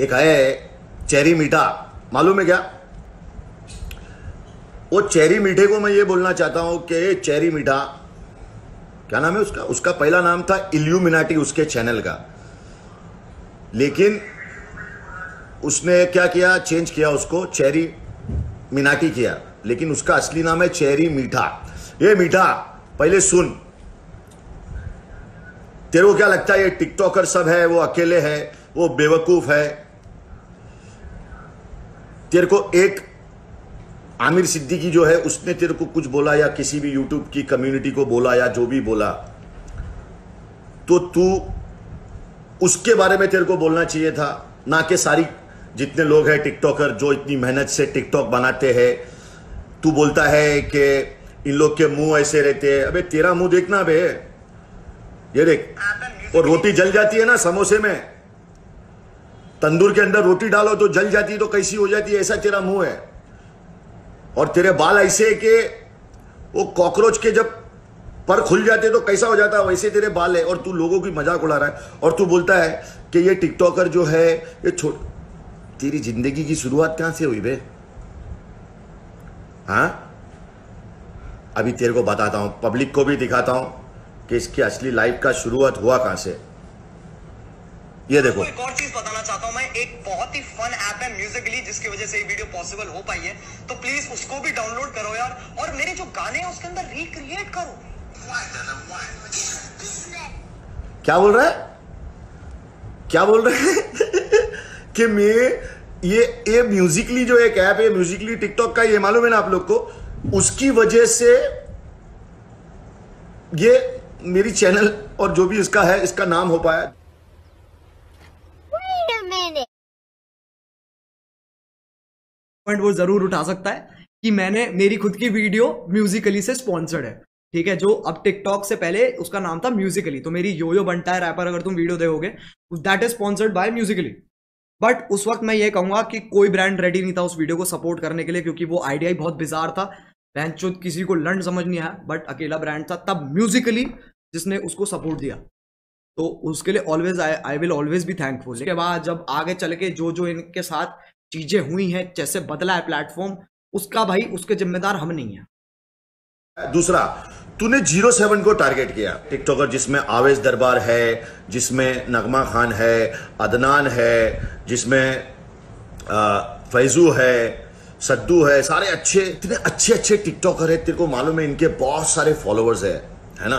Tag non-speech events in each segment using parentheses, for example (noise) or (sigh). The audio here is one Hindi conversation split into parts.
एक है चेरी मीठा। मालूम है क्या? वो चेरी मीठे को मैं ये बोलना चाहता हूँ कि चेरी मीठा, क्या नाम है उसका? उसका पहला नाम था इल्यूमिनाटी उसके चैनल का। लेकिन उसने क्या किया? चेंज किया उसको, चेरी मिनाटी किया। लेकिन उसका असली नाम है चेरी मीठा। ये मीठा, पहले सुन। तेरे को क्या लगता है ये टिकटॉकर सब है? वो अकेले है, वो बेवकूफ़ है तेरे को एक आमिर सिद्दीकी जो है उसने तेरे को कुछ बोला या किसी भी यूट्यूब की कम्युनिटी को बोला या जो भी बोला तो तू उसके बारे में तेरे को बोलना चाहिए था। ना कि सारी जितने लोग हैं टिकटॉकर जो इतनी मेहनत से टिकटॉक बनाते हैं तू बोलता है कि इन लोग के मुँह ऐसे रहते हैं। अबे तेरा मुँह देखना बे। ये देख और रोटी जल जाती है ना समोसे में। तंदूर के अंदर रोटी डालो तो जल जाती तो कैसी हो जाती ऐसा तेरा मुँह है। और तेरे बाल ऐसे है कि वो कॉकरोच के जब पर खुल जाते तो कैसा हो जाता वैसे तेरे बाल है। और तू लोगों की मज़ाक उड़ा रहा है। और तू बोलता है कि ये टिकटॉकर जो है, ये छोट तेरी ज़िंदगी की शुरुआत कहाँ से हुई बे? हाँ? अभी तेरे को बताता हूँ, पब्लिक को भी दिखाता हूँ कि इसकी असली लाइफ का शुरुआत हुआ कहाँ से। ये देखो। एक और चीज़ बताना चाहता हूँ मैं एक बहुत ही फन ऐप है म्यूजिकली जिसकी वजह से ये वीडियो पॉसिबल हो पाई है। तो प्लीज़ उसको भी डाउनलोड करो यार और मेरे जो गाने हैं उसके अंदर रिक्रिएट करो। क्या बोल रहा है? क्या बोल रहे हैं? (laughs) कि मैं ये ये म्यूजिकली जो एक ऐप है म्यूजिकली टिकटॉक का ये मालूम है ना आप लोग को? उसकी वजह से ये मेरी चैनल और जो भी इसका है इसका नाम हो पाया। पॉइंट वो ज़रूर उठा सकता है कि मैंने मेरी खुद की वीडियो म्यूजिकली से स्पॉन्सर्ड है। ठीक है, जो अब टिकटॉक से पहले उसका नाम था म्यूजिकली तो मेरी यो यो बनता है रैपर अगर तुम वीडियो देखोगे that is sponsored by Musically but उस वक्त मैं ये कहूँगा कि कोई ब्रांड रेडी नहीं था उस वीडियो को सपोर्ट करने के लिए, क्योंकि वो आइडिया ही बहुत बिजार था। बेंचुद किसी को लंड समझ नहीं आया बट अकेला ब्रांड था तब म्यूजिकली जिसने उसको सपोर्ट दिया। तो उसके लिए always I will always be thankful उसके बाद जब आगे चल के जो जो इनके साथ चीज़ें हुई हैं, जैसे बदला है प्लेटफॉर्म उसका भाई, उसके जिम्मेदार हम नहीं है। दूसरा, तूने ज़ीरो सेवन को टारगेट किया। टिकटॉकर जिसमें आवेश दरबार है, जिसमें नगमा खान है, अदनान है, जिसमें फैजू है, सद्दू है, सारे अच्छे, इतने अच्छे अच्छे टिकटॉकर है, तेरे को मालूम है, इनके बहुत सारे फॉलोअर्स है है ना?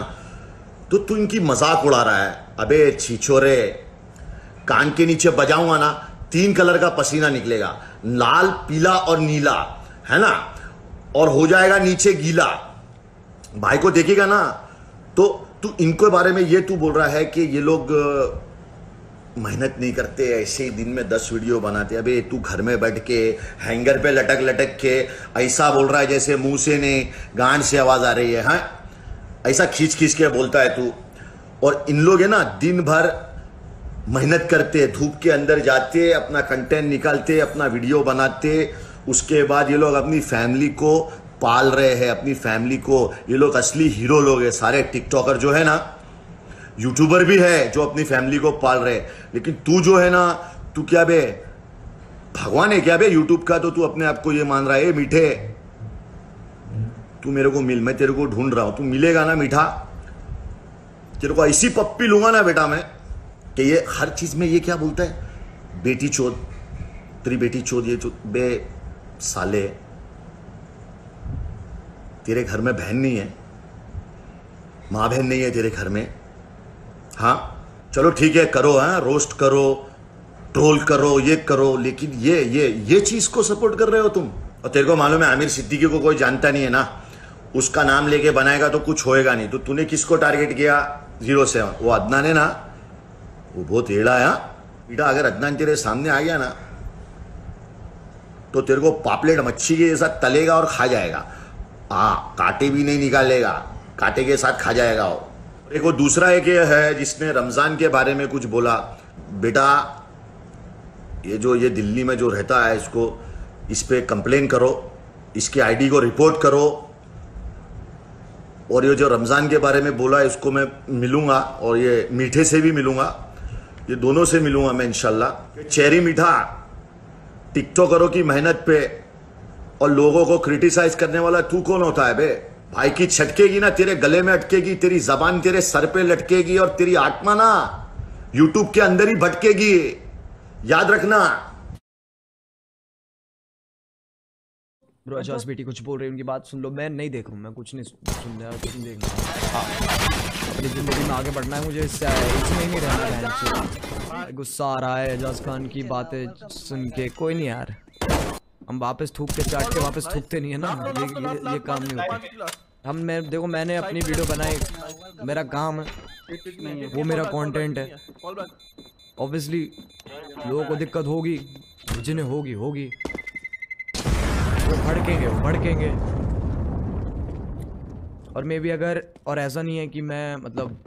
तो तू इनकी मज़ाक उड़ा रहा है। अबे, छिछोरे, कान के नीचे बजाऊँगा ना तीन कलर का पसीना निकलेगा। लाल, पीला और नीला, है ना? और हो जाएगा नीचे गीला। भाई को देखेगा ना तो तू इनके बारे में ये तू बोल रहा है कि ये लोग मेहनत नहीं करते, ऐसे ही दिन में दस वीडियो बनाते अबे, तू घर में बैठ के, हैंगर पे लटक लटक के, ऐसा बोल रहा है जैसे मुँह से नहीं, गांड से आवाज़ आ रही है हाँ? ऐसा खींच खींच के बोलता है तू। और इन लोग है ना, दिन भर मेहनत करते, धूप के अंदर जाते, अपना कंटेंट निकालते, अपना वीडियो बनाते, उसके बाद ये लोग अपनी फैमिली को पाल रहे हैं, अपनी फैमिली को। ये लोग असली हीरो लोग हैं, सारे टिकटॉकर जो है ना यूट्यूबर भी है जो अपनी फैमिली को पाल रहे लेकिन तू जो है ना, तू क्या बे, भगवान है क्या बे यूट्यूब का? तो तू अपने आप को ये मान रहा है मीठे, तू मेरे को मिल, मैं तेरे को ढूंढ रहा हूँ, तू मिलेगा ना मीठा? तेरे को ऐसी पप्पी लूँगा ना बेटा मैं कि ये हर चीज़ में ये क्या बोलता है? बेटी चोद, तेरी बेटी चोद, ये चोद बे साले तेरे घर में बहन नहीं है, माँ बहन नहीं है तेरे घर में। हाँ चलो ठीक है, करो हाँ रोस्ट करो ट्रोल करो, ये करो, लेकिन ये ये ये चीज़ को सपोर्ट कर रहे हो तुम। और तेरे को मालूम है, आमिर सिद्दीकी को कोई जानता नहीं है ना। उसका नाम लेके बनाएगा तो कुछ होएगा नहीं। तो तूने किसको टारगेट किया? ज़ीरो सेवन वो अदना ने ना? वो बहुत एड़ा है? बेटा अगर अदनान तेरे सामने आ गया ना तो तेरे को पापलेट मच्छी के साथ तलेगा और खा जाएगा। हाँ कांटे भी नहीं निकालेगा, कांटे के साथ खा जाएगा वो। एक वो दूसरा एक ये है जिसने रमज़ान के बारे में कुछ बोला, बेटा, ये जो, ये दिल्ली में जो रहता है, इसको, इस पर कंप्लेन करो, इसके आईडी को रिपोर्ट करो, और ये जो रमज़ान के बारे में बोला, इसको मैं मिलूँगा, और ये मीठे से भी मिलूँगा। ये दोनों से मिलूँगा मैं इनशाला चेरी मीठा, टिकटॉकरों की मेहनत पे और लोगों को क्रिटिसाइज करने वाला तू कौन होता है बे? भाई की छटकेगी ना, तेरे गले में अटकेगी, तेरी जबान तेरे सर पे लटकेगी और तेरी आत्मा ना यूट्यूब के अंदर ही भटकेगी। याद रखना ब्रो अजाज बेटी कुछ बोल रही है उनकी बात सुन लो। मैं नहीं देख रहा हूँ मैं कुछ नहीं सुन रहा कुछ नहीं देख रहा। हाँ। अपनी ज़िंदगी में आगे बढ़ना है मुझे इससे इसमें ही नहीं रहना है गुस्सा आ रहा है एजाज खान की बातें सुन के। कोई नहीं यार। हम वापस थूक के चाट के वापस थूकते नहीं है ना। ये ये, ये काम नहीं होता। हम मैं देखो मैंने अपनी वीडियो बनाई। मेरा काम है। वो मेरा कंटेंट है। ऑब्वियसली लोगों को दिक्कत होगी जिन्हें होगी होगी। वो भड़केंगे वो भड़केंगे। और मे भी अगर, और ऐसा नहीं है कि मैं मतलब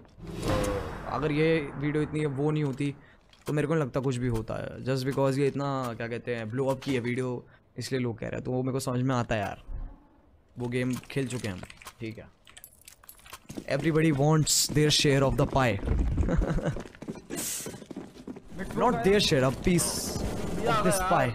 अगर ये वीडियो इतनी वो नहीं होती तो मेरे को नहीं लगता कुछ भी होता है। जस्ट बिकॉज़ ये इतना, क्या कहते हैं ब्लो अप की है वीडियो, इसलिए लोग कह रहे हैं। तो वो मेरे को समझ में आता है यार। वो गेम खेल चुके हैं हम, ठीक है। Everybody wants their share of the pie not their share of piece of this pie